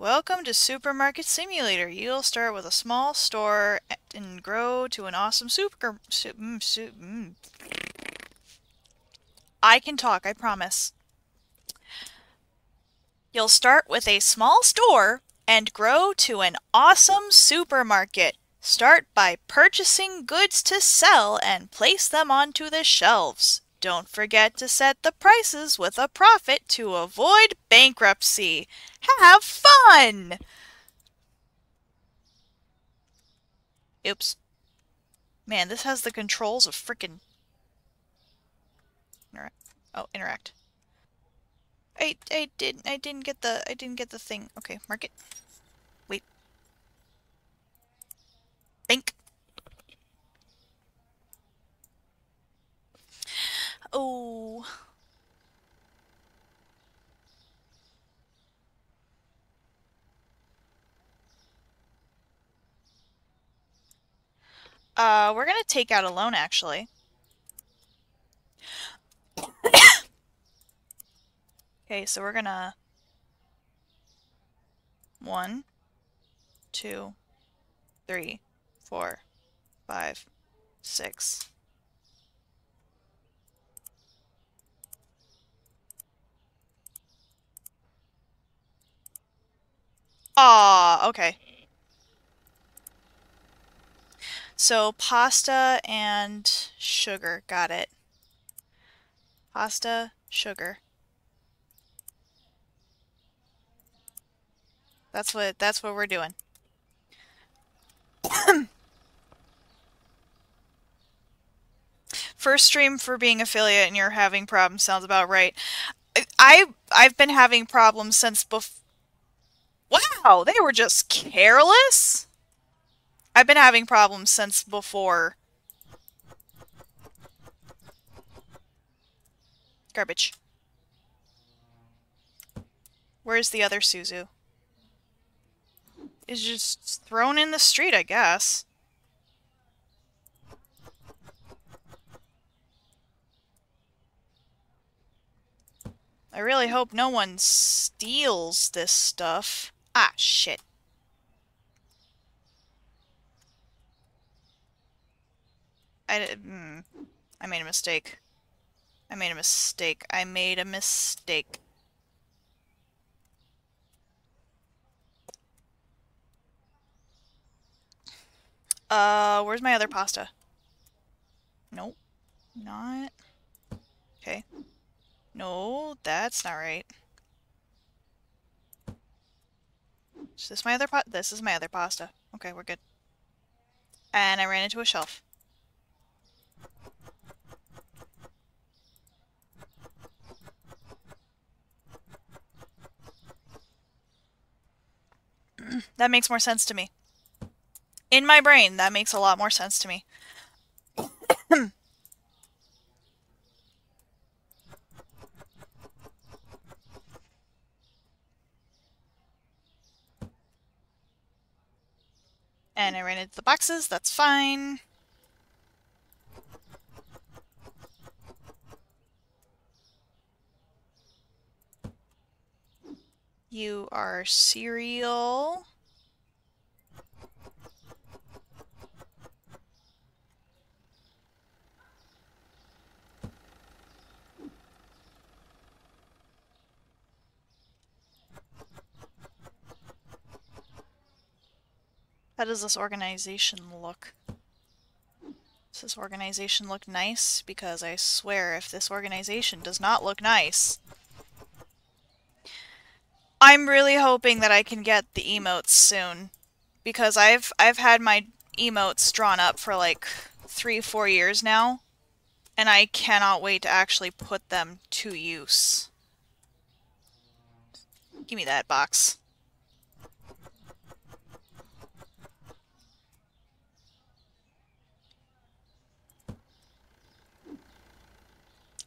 Welcome to Supermarket Simulator. You'll start with a small store and grow to an awesome super. Su mm, su mm. I can talk, I promise. You'll start with a small store and grow to an awesome supermarket. Start by purchasing goods to sell and place them onto the shelves. Don't forget to set the prices with a profit to avoid bankruptcy. Have fun! Oops. Man, this has the controls of frickin'. Oh, interact. I I didn't I didn't get the I didn't get the thing. Okay, mark it. Wait. Think. Oh. Uh, we're gonna take out a loan, actually. okay, so we're gonna... One, two, three, four, five, six, Ah, okay. So pasta and sugar, got it. Pasta, sugar. That's what that's what we're doing. First stream for being affiliate and you're having problems sounds about right. I I've been having problems since before Wow, they were just careless? I've been having problems since before. Garbage. Where's the other Suzu? Is just thrown in the street, I guess. I really hope no one steals this stuff. Ah, shit. I, mm, I made a mistake. I made a mistake. I made a mistake. Uh, where's my other pasta? Nope. Not. Okay. No, that's not right. Is this my other pot? This is my other pasta. Okay, we're good. And I ran into a shelf. that makes more sense to me. In my brain, that makes a lot more sense to me. And I ran into the boxes, that's fine. You are cereal. How does this organization look? Does this organization look nice? Because I swear if this organization does not look nice... I'm really hoping that I can get the emotes soon. Because I've I've had my emotes drawn up for like three, four years now. And I cannot wait to actually put them to use. Give me that box.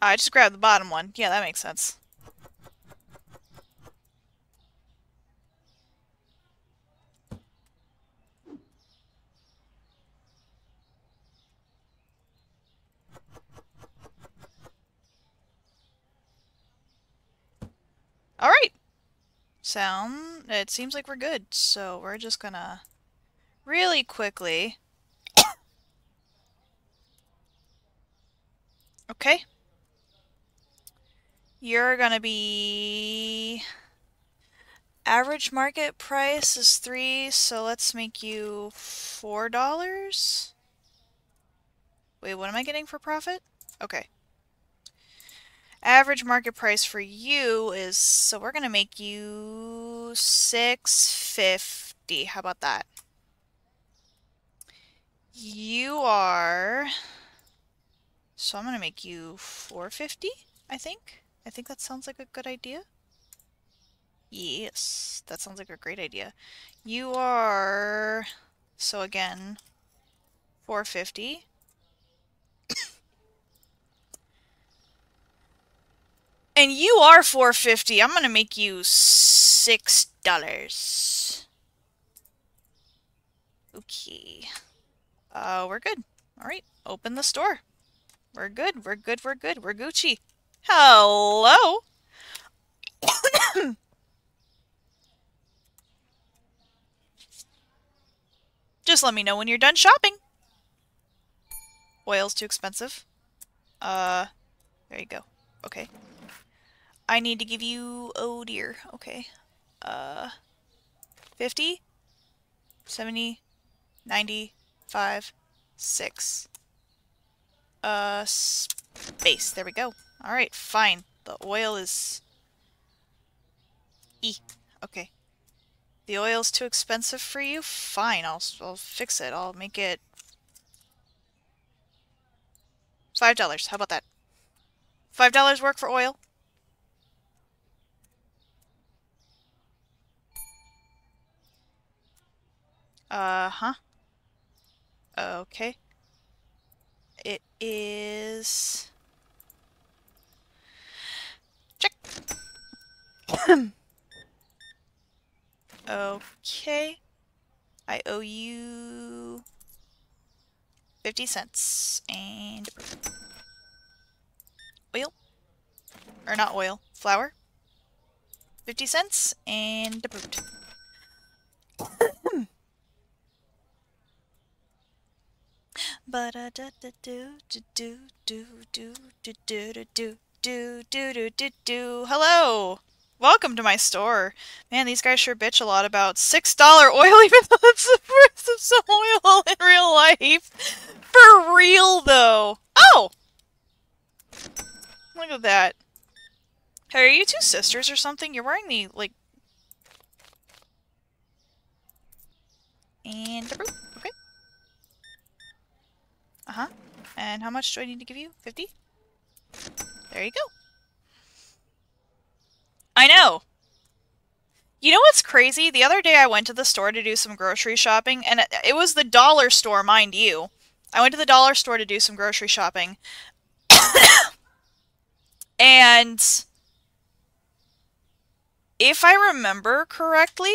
I just grabbed the bottom one. Yeah, that makes sense. Alright. Sound, it seems like we're good, so we're just gonna really quickly. Okay. You're gonna be... Average market price is three, so let's make you four dollars. Wait, what am I getting for profit? Okay. Average market price for you is, so we're gonna make you six fifty. How about that? You are, so I'm gonna make you four fifty. I think. I think that sounds like a good idea. Yes, that sounds like a great idea. You are, so again, 450. and you are 450. I'm going to make you $6. Okay. Uh, we're good. All right, open the store. We're good. We're good. We're good. We're Gucci. Hello? Just let me know when you're done shopping. Oil's too expensive. Uh, there you go. Okay. I need to give you, oh dear, okay. Uh, 50, 70, 90, 5, 6. Uh, space, there we go. Alright, fine. The oil is... E. Okay. The oil's too expensive for you? Fine, I'll, I'll fix it. I'll make it... Five dollars. How about that? Five dollars work for oil? Uh-huh. Okay. It is... Okay. I owe you 50 cents. And oil. Or not oil. Flour. 50 cents and approved. But da da do do do do do do do do do do do do do Hello. Welcome to my store. Man, these guys sure bitch a lot about $6 oil, even though it's the price of some oil in real life. For real, though. Oh! Look at that. Hey, are you two sisters or something? You're wearing the, like... And... Okay. Uh-huh. And how much do I need to give you? 50? There you go. I know. You know what's crazy? The other day I went to the store to do some grocery shopping, and it, was the dollar store, mind you. I went to the dollar store to do some grocery shopping. and if I remember correctly,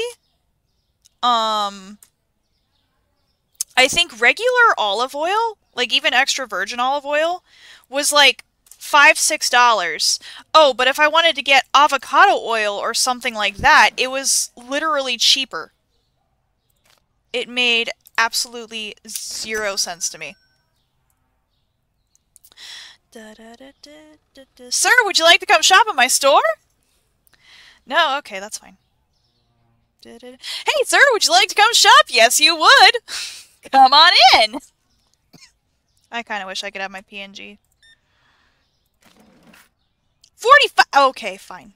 um I think regular olive oil, like even extra virgin olive oil, was like five six dollars. Oh but if i wanted to get avocado oil or something like that it was literally cheaper. It made absolutely zero sense to me. Da, da, da, sir would you like to come shop at my store? No okay that's fine. Hey sir would you like to come shop? Yes you would. Come on in. I kind of wish i could have my png 45! Okay, fine.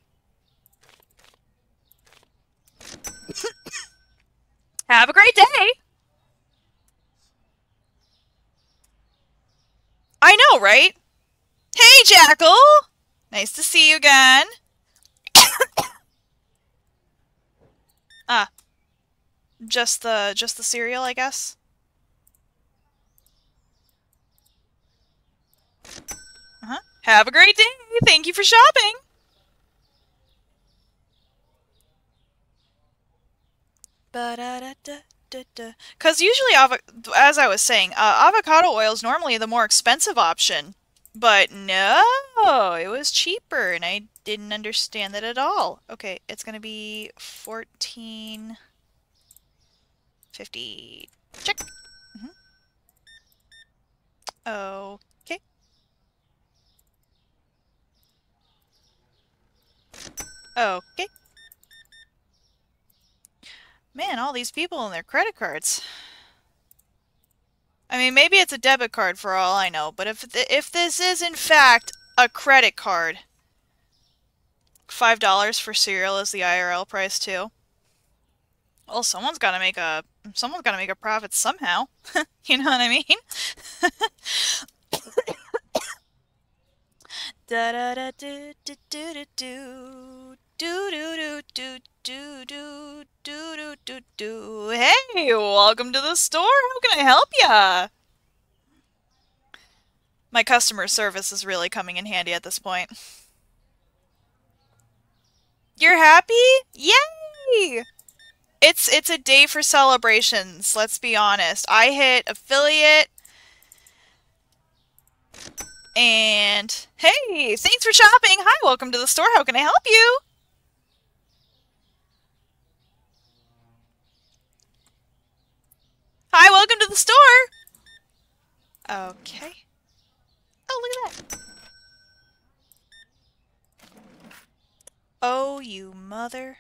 Have a great day! I know, right? Hey, Jackal! Nice to see you again. ah. Just the just the cereal, I guess. Have a great day. Thank you for shopping. Because usually, as I was saying, uh, avocado oil is normally the more expensive option. But no, it was cheaper and I didn't understand that at all. Okay, it's gonna be 14... 50. Check. Mm -hmm. Okay. Man, all these people and their credit cards. I mean, maybe it's a debit card for all I know, but if th if this is in fact a credit card, $5 for cereal is the IRL price too. Well, someone's got to make a someone's got to make a profit somehow. you know what I mean? da da da do do do do do do do do do do do do do do. Hey, welcome to the store. How can I help ya? My customer service is really coming in handy at this point. You're happy? Yay! It's it's a day for celebrations, let's be honest. I hit affiliate and hey, thanks for shopping. Hi, welcome to the store. How can I help you? Hi, welcome to the store. Okay. Oh, look at that. Oh, you mother.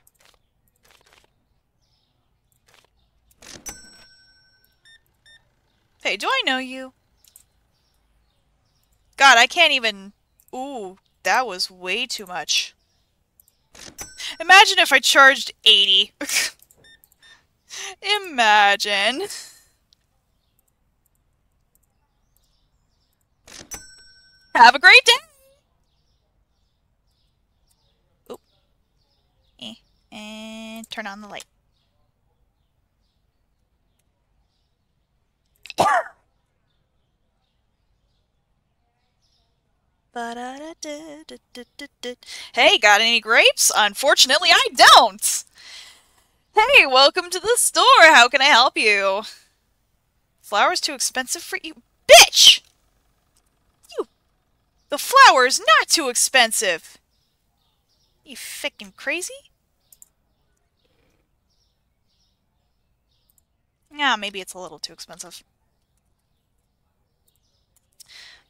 Hey, do I know you? God, I can't even... Ooh, that was way too much. Imagine if I charged 80. Imagine. Have a great day! Oop. Eh. And turn on the light. Hey, got any grapes? Unfortunately, I don't! Hey, welcome to the store! How can I help you? Flour's too expensive for you. Bitch! The flour is not too expensive! You fickin' crazy? Yeah, maybe it's a little too expensive.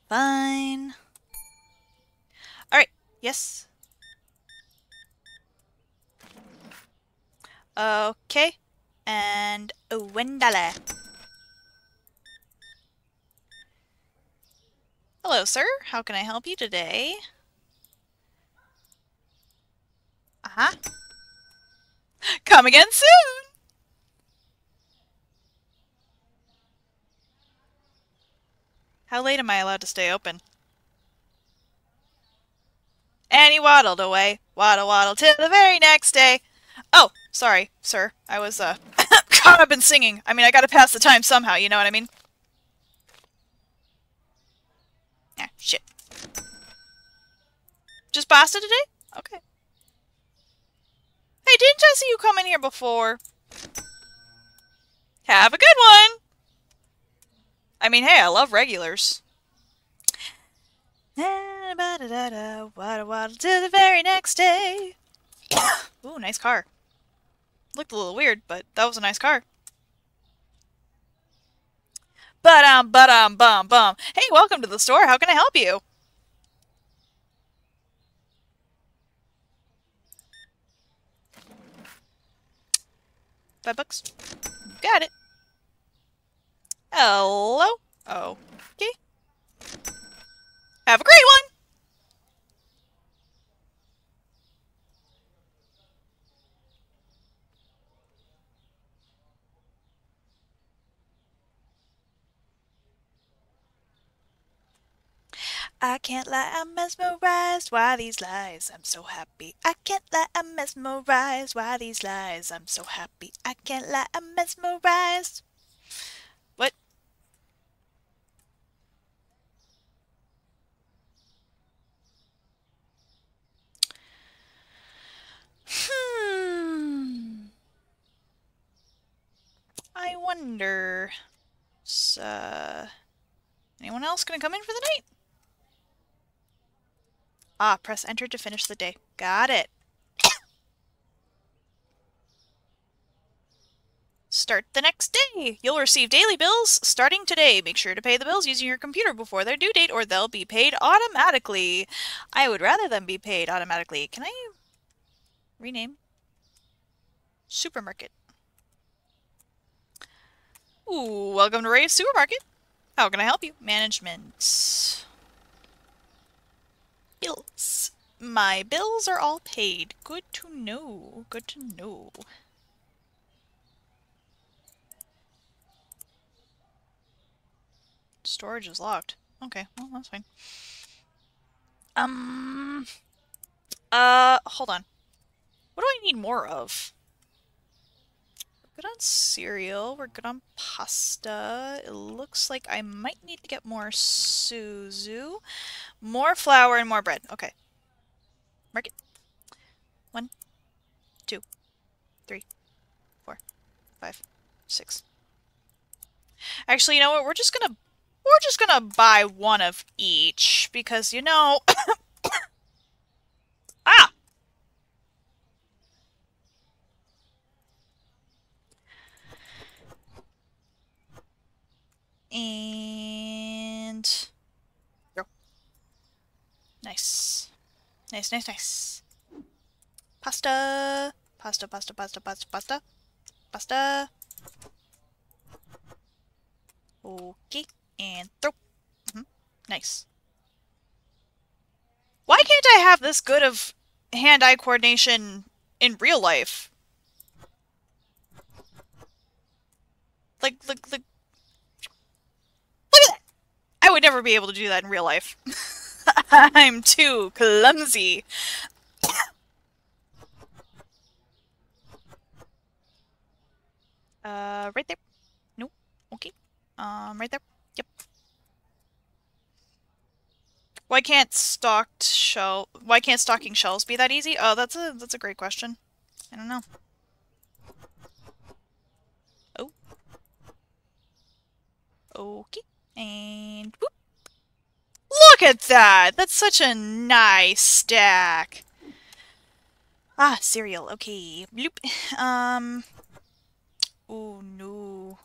Fine. Alright, yes. Okay. And Wendale. Hello, sir. How can I help you today? Uh-huh. Come again soon! How late am I allowed to stay open? And he waddled away, waddle waddle, till the very next day. Oh, sorry, sir. I was, uh, caught up in singing. I mean, I gotta pass the time somehow, you know what I mean? Ah, shit. Just pasta today? Okay. Hey, didn't I see you come in here before? Have a good one! I mean, hey, I love regulars. To the very next day. Ooh, nice car. Looked a little weird, but that was a nice car. But um, but um, bum bum. Hey, welcome to the store. How can I help you? Five bucks. Got it. Hello? Oh. Okay. Have a great one! I can't lie, I'm mesmerized. Why these lies? I'm so happy. I can't lie, I'm mesmerized. Why these lies? I'm so happy. I can't lie, I'm mesmerized. What? Hmm. I wonder. Uh, anyone else gonna come in for the night? Ah, press enter to finish the day. Got it. Start the next day. You'll receive daily bills starting today. Make sure to pay the bills using your computer before their due date or they'll be paid automatically. I would rather them be paid automatically. Can I rename? Supermarket. Ooh, welcome to Ray's Supermarket. How can I help you? Management. Bills. My bills are all paid. Good to know. Good to know. Storage is locked. Okay, well, that's fine. Um... Uh, hold on. What do I need more of? Good on cereal. We're good on pasta. It looks like I might need to get more Suzu. More flour and more bread. Okay. Mark it. One, two, three, four, five, six. Actually, you know what? We're just gonna we're just gonna buy one of each because you know Ah And go. Nice. Nice, nice, nice. Pasta. Pasta, pasta, pasta, pasta, pasta. Pasta. Okay and throw. Mm -hmm. Nice. Why can't I have this good of hand-eye coordination in real life? Like, like, like... I would never be able to do that in real life. I'm too clumsy. uh, right there. Nope. Okay. Um, right there. Yep. Why can't stocked shell? Why can't stocking shells be that easy? Oh, that's a that's a great question. I don't know. Oh. Okay. And whoop. Look at that! That's such a nice stack. Ah, cereal. Okay. Bloop. Um. Oh no.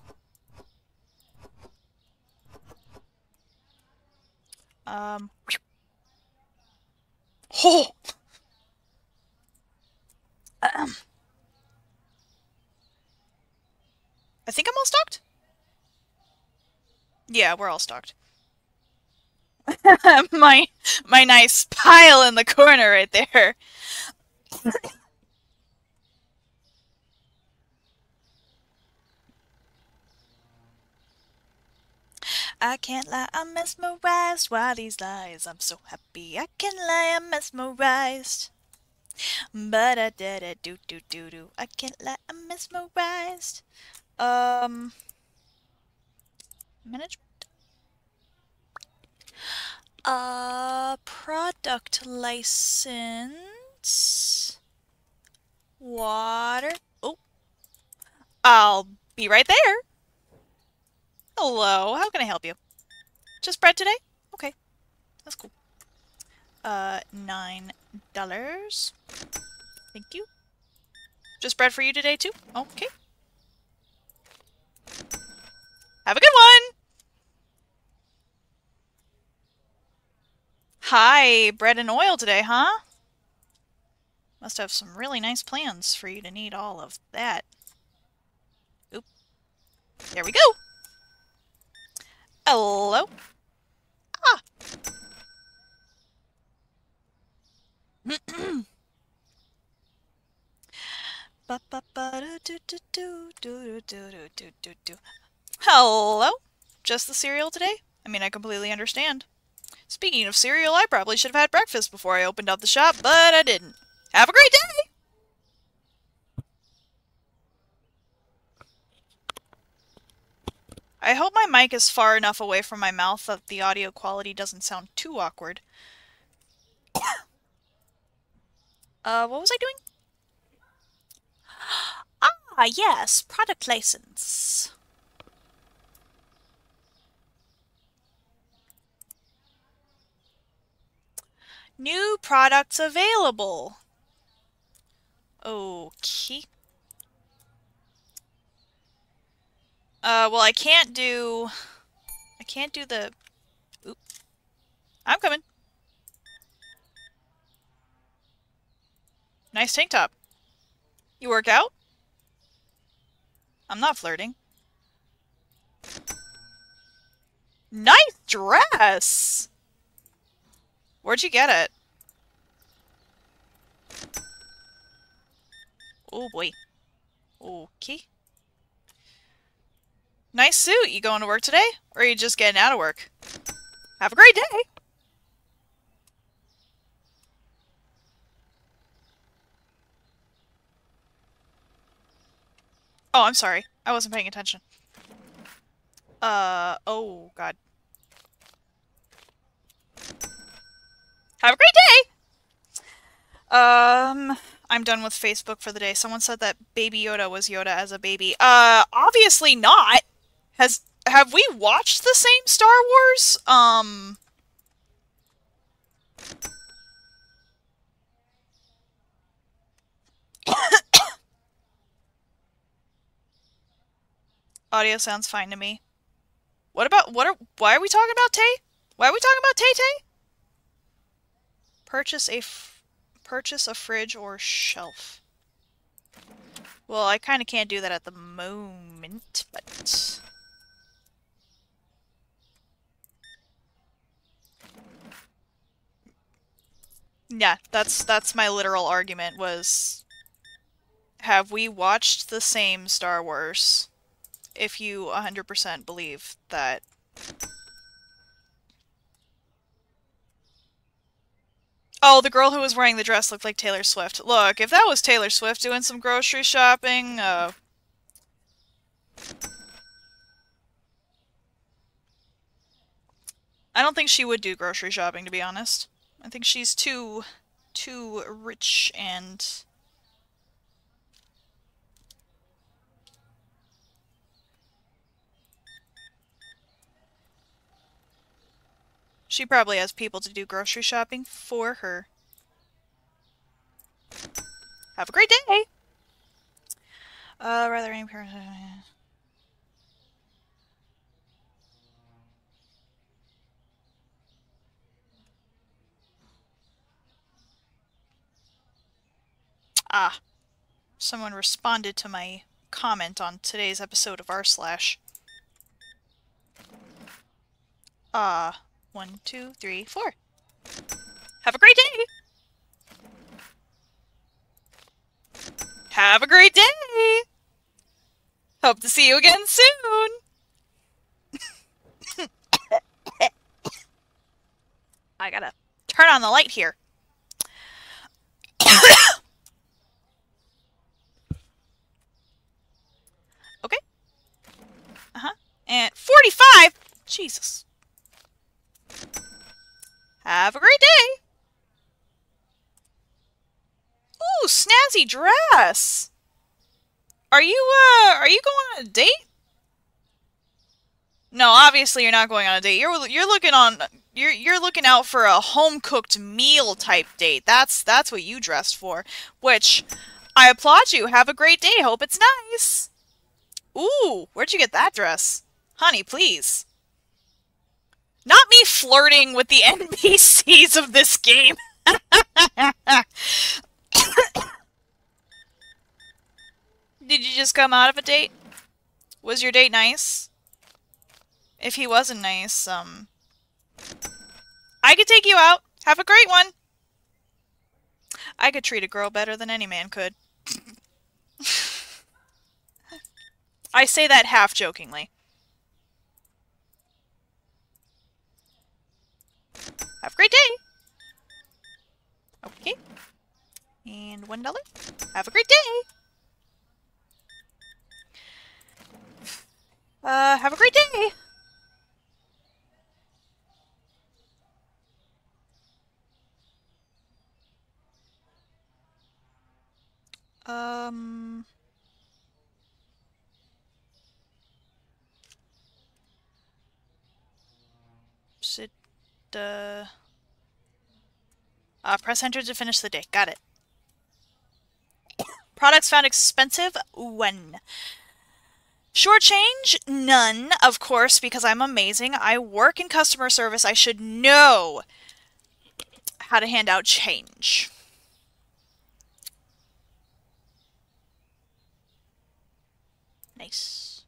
Um. Oh! Um. I think I'm all stocked. Yeah, we're all stocked. my my nice pile in the corner right there. I can't lie, I'm mesmerized by these lies. I'm so happy I can lie, I'm mesmerized. But I did it, do do do do. I can't lie, I'm mesmerized. Um, management. Uh, product license. Water. Oh, I'll be right there. Hello, how can I help you? Just bread today? Okay, that's cool. Uh, nine dollars. Thank you. Just bread for you today too? Okay. Have a good one! Hi, bread and oil today, huh? Must have some really nice plans for you to need all of that. Oop. There we go! Hello? Ah! Hello? Just the cereal today? I mean, I completely understand. Speaking of cereal, I probably should have had breakfast before I opened up the shop, but I didn't. Have a great day! I hope my mic is far enough away from my mouth that the audio quality doesn't sound too awkward. uh, what was I doing? Ah, yes, product license. New products available. Okay. Uh, well, I can't do... I can't do the... Oop. I'm coming. Nice tank top. You work out? I'm not flirting. Nice dress! Where'd you get it? Oh boy. Okay. Nice suit. You going to work today? Or are you just getting out of work? Have a great day! Oh, I'm sorry. I wasn't paying attention. Uh, oh, God. Have a great day! Um, I'm done with Facebook for the day. Someone said that Baby Yoda was Yoda as a baby. Uh, obviously not. Has, have we watched the same Star Wars? Um... Audio sounds fine to me. What about what are why are we talking about Tay? Why are we talking about Tay Tay? Purchase a purchase a fridge or shelf. Well, I kind of can't do that at the moment, but Yeah, that's that's my literal argument was have we watched the same Star Wars? if you 100% believe that Oh, the girl who was wearing the dress looked like Taylor Swift. Look, if that was Taylor Swift doing some grocery shopping, uh... I don't think she would do grocery shopping, to be honest. I think she's too... too rich and She probably has people to do grocery shopping for her. Have a great day! Uh, rather any person... Ah. Someone responded to my comment on today's episode of r slash. Ah. One, two, three, four. Have a great day! Have a great day! Hope to see you again soon! I gotta turn on the light here. okay. Uh-huh. And 45! Jesus. Have a great day! Snazzy dress! Are you, uh, are you going on a date? No, obviously you're not going on a date. You're, you're looking on, you're, you're looking out for a home-cooked meal type date. That's, that's what you dressed for. Which, I applaud you. Have a great day. Hope it's nice. Ooh, where'd you get that dress? Honey, please. Not me flirting with the NPCs of this game. Did you just come out of a date? Was your date nice? If he wasn't nice, um... I could take you out. Have a great one. I could treat a girl better than any man could. I say that half jokingly. Have a great day! Okay. And one dollar. Have a great day! Uh, have a great day! Um... Sit uh, Uh, press enter to finish the day. Got it. Products found expensive? When? Short change? None, of course, because I'm amazing. I work in customer service. I should know how to hand out change. Nice.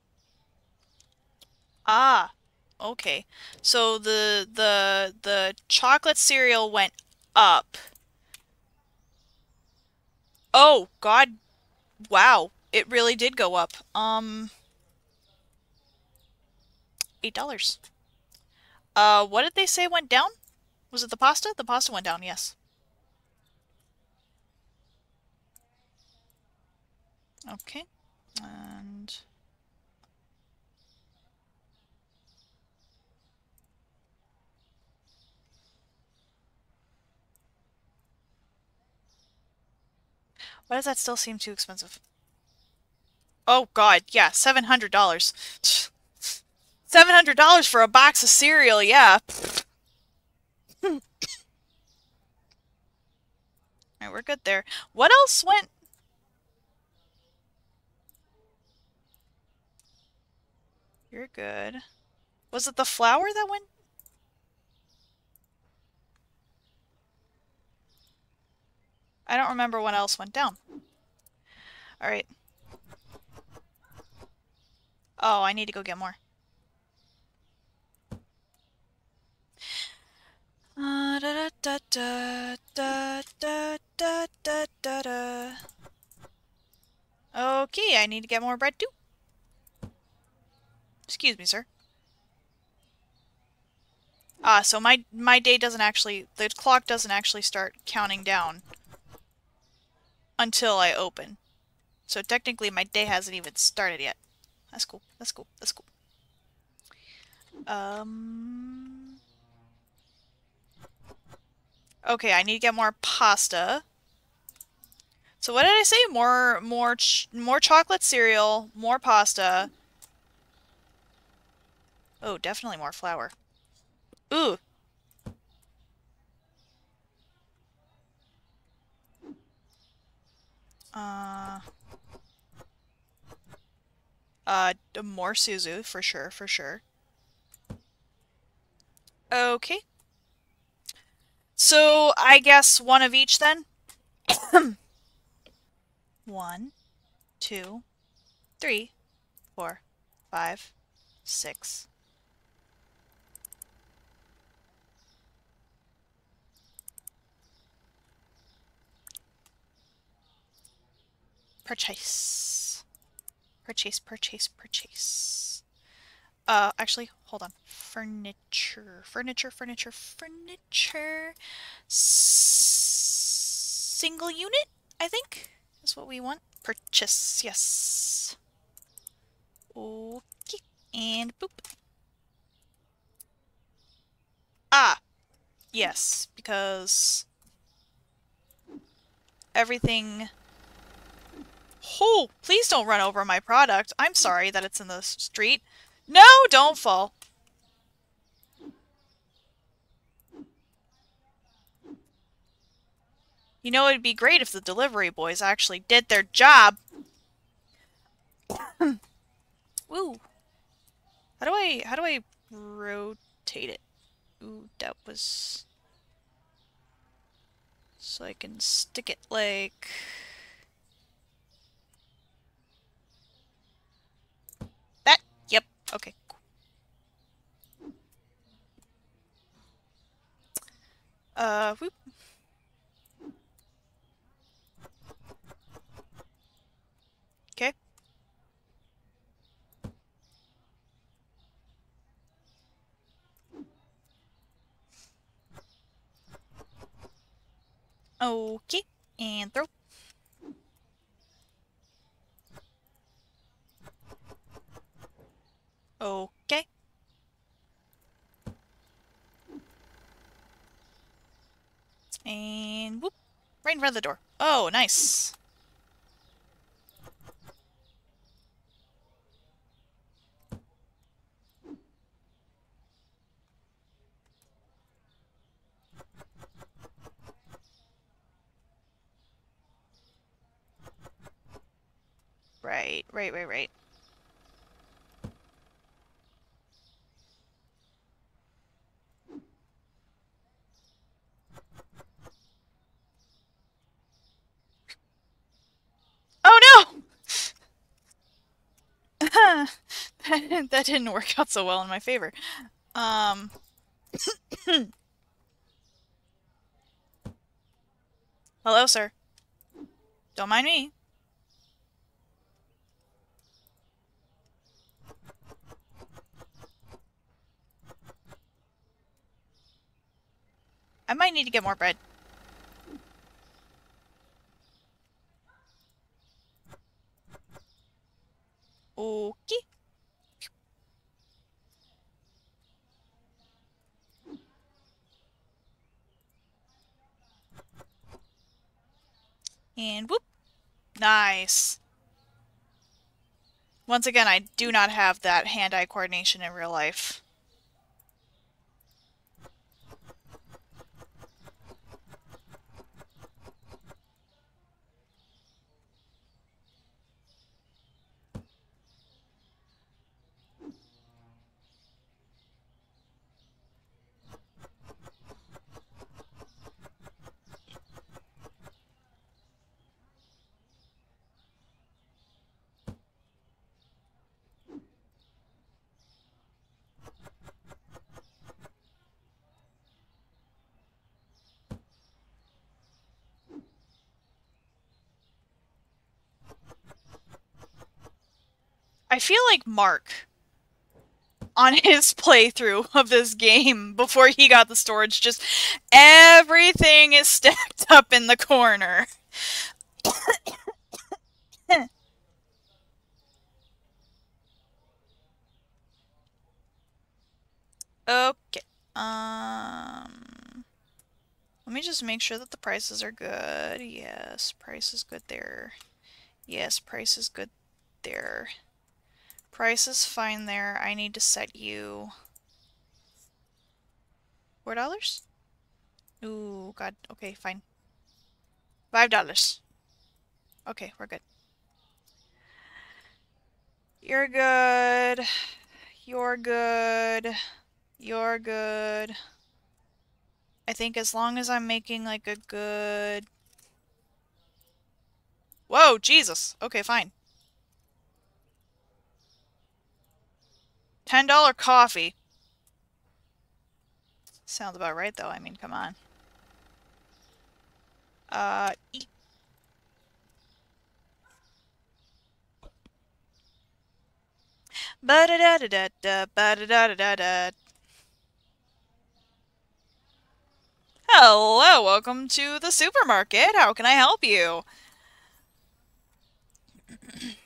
Ah, okay. So the the the chocolate cereal went up. Oh, God. Wow. It really did go up. Um $8. Uh what did they say went down? Was it the pasta? The pasta went down, yes. Okay. And Why does that still seem too expensive? Oh god, yeah, $700. $700 for a box of cereal, yeah. Alright, we're good there. What else went... You're good. Was it the flour that went... I don't remember what else went down. Alright. Oh, I need to go get more. Uh, da, da, da, da, da, da, da, da, da. Okay, I need to get more bread too. Excuse me, sir. Ah, so my my day doesn't actually the clock doesn't actually start counting down until I open. So technically my day hasn't even started yet. That's cool. That's cool. That's cool. Um Okay, I need to get more pasta. So what did I say? More, more, more chocolate cereal, more pasta. Oh, definitely more flour. Ooh. Uh. Uh, more Suzu, for sure, for sure. Okay. So I guess one of each then. one, two, three, four, five, six. Purchase. Purchase, purchase, purchase. Uh, actually, hold on. Furniture, furniture, furniture, furniture. Single unit, I think, is what we want. Purchase, yes. Okay, and boop. Ah, yes, because everything... Oh, please don't run over my product. I'm sorry that it's in the street. No, don't fall. You know, it'd be great if the delivery boys actually did their job. Woo. How do I, how do I rotate it? Ooh, that was... So I can stick it like... That? Yep. Okay. Uh, whoop. Okay. Okay, and throw. Okay. And whoop, right in front of the door. Oh, nice. Right, right, right, right. Oh no! that didn't work out so well in my favor. Um. Hello, sir. Don't mind me. I might need to get more bread. Okay. And whoop. Nice. Once again, I do not have that hand-eye coordination in real life. I feel like Mark on his playthrough of this game before he got the storage just everything is stacked up in the corner. okay. Um Let me just make sure that the prices are good. Yes, price is good there. Yes, price is good there. Price is fine there. I need to set you... Four dollars? Ooh, God. Okay, fine. Five dollars. Okay, we're good. You're good. You're good. You're good. I think as long as I'm making like a good... Whoa, Jesus. Okay, fine. $10 coffee. Sounds about right, though. I mean, come on. Uh, eat. Ba da da da da ba da da da da da. Hello, welcome to the supermarket. How can I help you?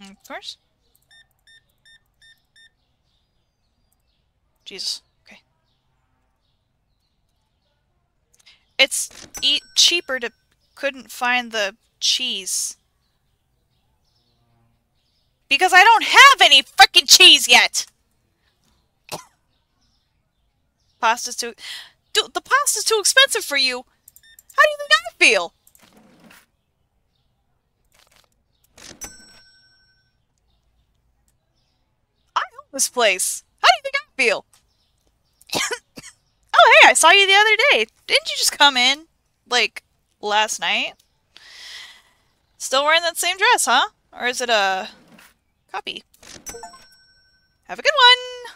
Mm, of course. Jesus. Okay. It's eat cheaper to couldn't find the cheese. Because I don't have any freaking cheese yet. Pasta's too Dude, the pasta's too expensive for you. How do you think I feel? This place. How do you think I feel? oh, hey, I saw you the other day. Didn't you just come in, like, last night? Still wearing that same dress, huh? Or is it a copy? Have a good one!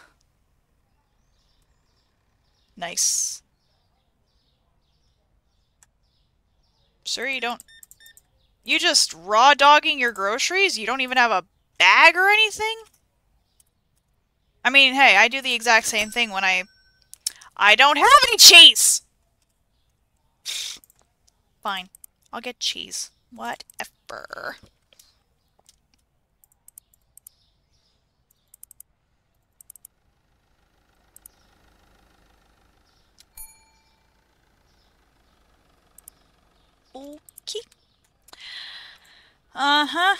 Nice. Sir, you don't... You just raw dogging your groceries? You don't even have a bag or anything? I mean, hey, I do the exact same thing when I... I don't have any cheese! Fine. I'll get cheese. Whatever. Okay. Uh-huh.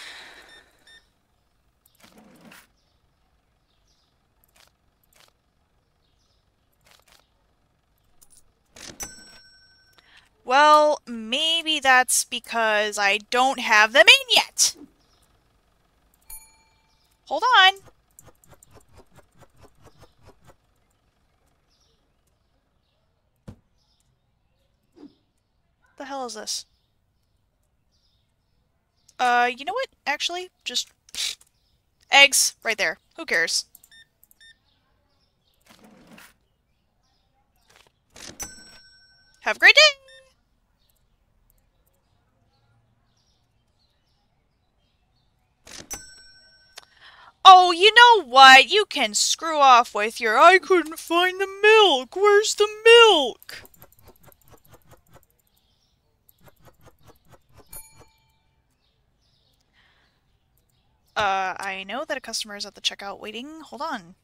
Well, maybe that's because I don't have them in yet. Hold on. the hell is this? Uh, you know what? Actually, just... Eggs, right there. Who cares? Have a great day! Oh, you know what? You can screw off with your I couldn't find the milk. Where's the milk? Uh, I know that a customer is at the checkout waiting. Hold on.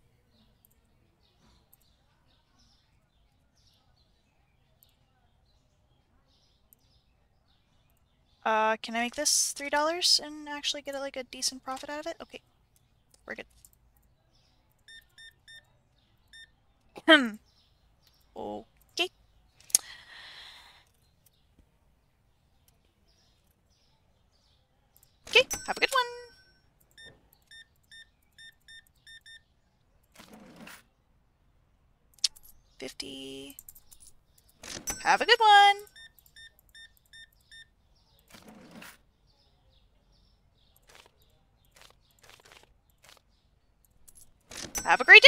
Uh, can I make this $3 and actually get like a decent profit out of it? Okay. We're good. Okay. Okay, have a good one. 50. Have a good one. Have a great day.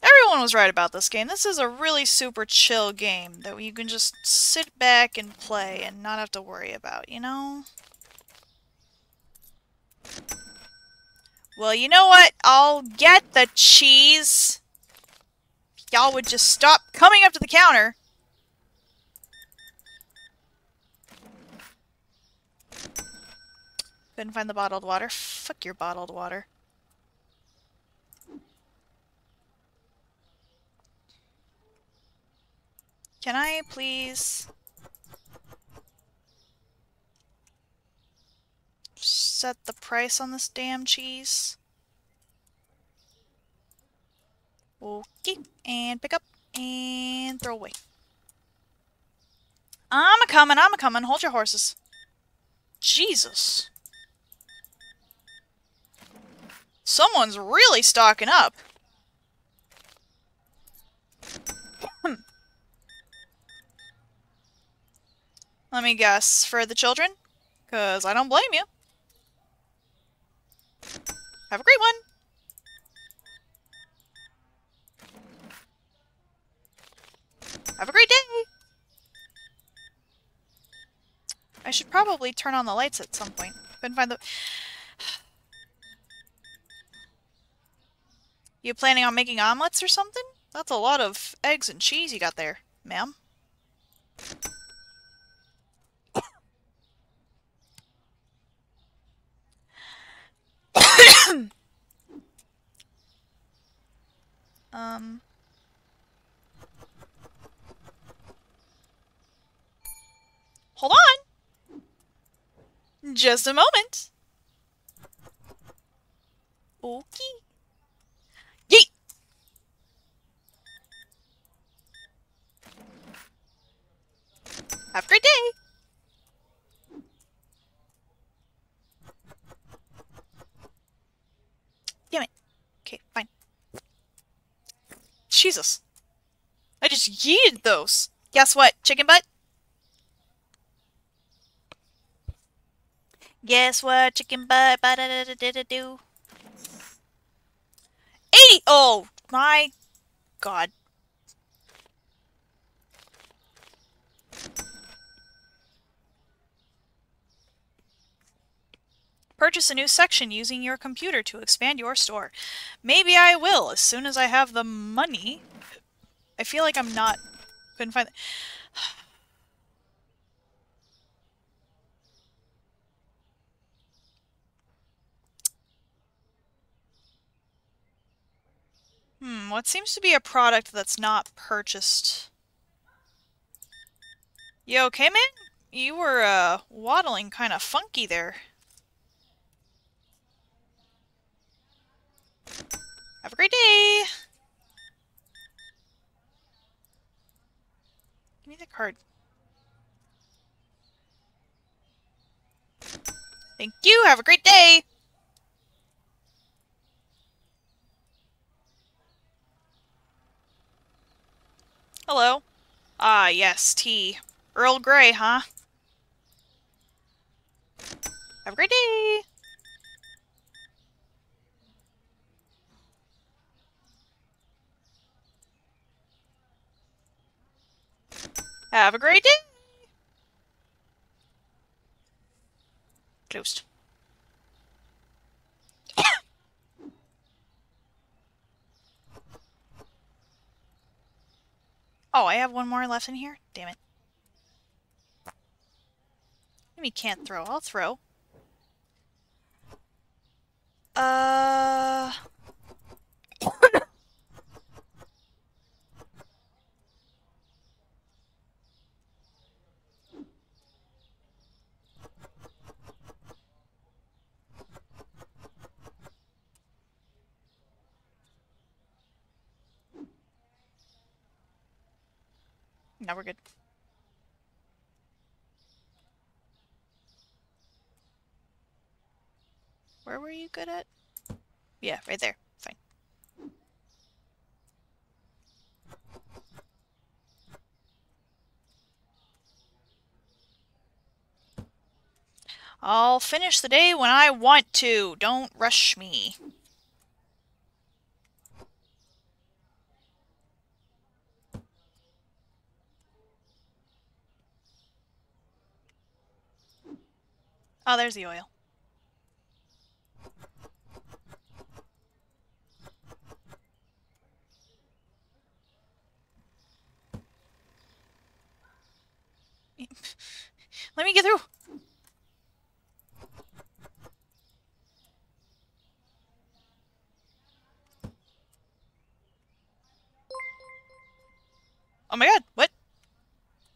Everyone was right about this game. This is a really super chill game that you can just sit back and play and not have to worry about, you know? Well, you know what? I'll get the cheese. Y'all would just stop coming up to the counter. Couldn't find the bottled water. Fuck your bottled water. Can I please... set the price on this damn cheese? Okay, and pick up and throw away. I'm a coming, I'm a coming. Hold your horses. Jesus. Someone's really stocking up. Let me guess, for the children? Because I don't blame you. Have a great one! Have a great day! I should probably turn on the lights at some point. Couldn't find the... You planning on making omelets or something? That's a lot of eggs and cheese you got there, ma'am. um. Hold on. Just a moment. Okay. Have a great day! Damn it. Okay, fine. Jesus. I just yeeted those. Guess what, chicken butt? Guess what, chicken butt? Ba da da da da da do. 80! Oh, my God. Purchase a new section using your computer to expand your store. Maybe I will as soon as I have the money. I feel like I'm not... Couldn't find... Hmm, what seems to be a product that's not purchased? You okay, man? You were, uh, waddling kind of funky there. Have a great day! Give me the card. Thank you. Have a great day. Hello. Ah, yes, tea. Earl Grey, huh? Have a great day! Have a great day! Closed. oh, I have one more left in here? Damn it. Maybe can't throw. I'll throw. Uh... now we're good. Where were you good at? Yeah, right there. Fine. I'll finish the day when I want to. Don't rush me. Oh, there's the oil. Let me get through. Oh my god, what?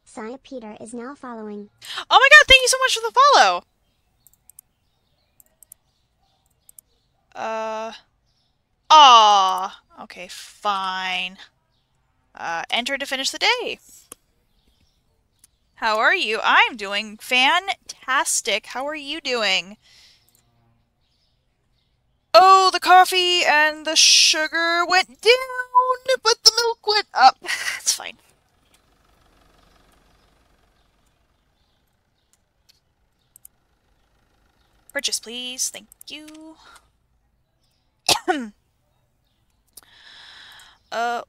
Saya Peter is now following. Oh my god, thank you so much for the follow! Uh... Aw. Okay, fine. Uh, enter to finish the day. How are you? I'm doing fantastic. How are you doing? Oh, the coffee and the sugar went down, but the milk went up. It's fine. Purchase, please. Thank you. uh,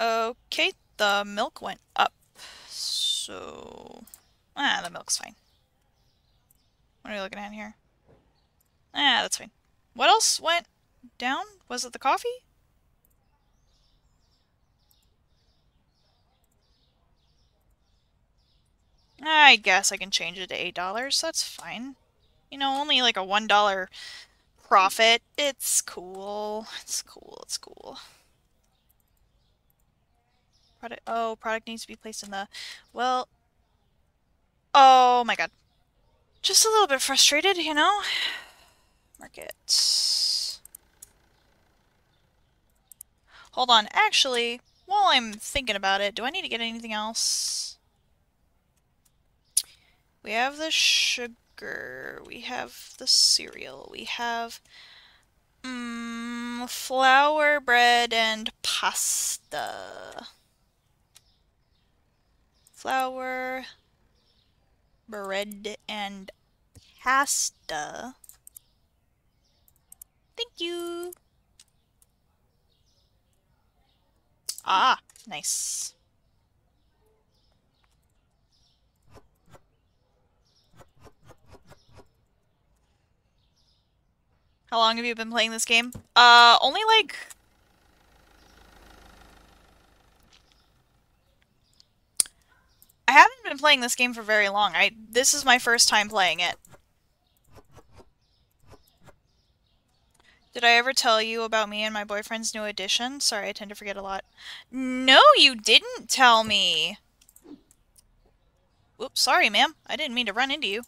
okay, the milk went up. So, ah, the milk's fine. What are we looking at here? Ah, that's fine. What else went down? Was it the coffee? I guess I can change it to $8. That's fine. You know, only like a $1 profit. It's cool. It's cool. It's cool. Product. Oh, product needs to be placed in the. Well. Oh my god. Just a little bit frustrated, you know? Market. Hold on. Actually, while I'm thinking about it, do I need to get anything else? We have the sugar. We have the cereal. We have mm, flour, bread, and pasta flour, bread, and pasta. Thank you. Ah, nice. How long have you been playing this game? Uh, only like I haven't been playing this game for very long. I This is my first time playing it. Did I ever tell you about me and my boyfriend's new addition? Sorry, I tend to forget a lot. No, you didn't tell me! Oops, sorry, ma'am. I didn't mean to run into you.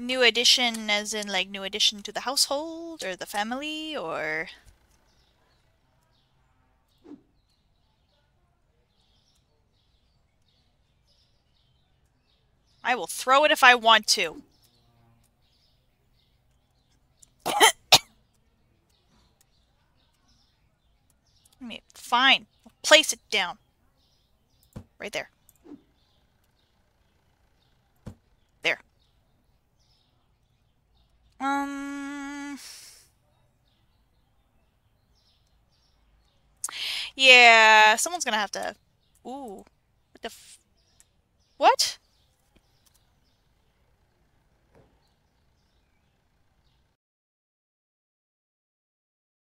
New addition as in like new addition to the household or the family or... I will throw it if I want to. I mean, fine. I'll place it down. Right there. Um... Yeah, someone's gonna have to... Ooh. What the. What?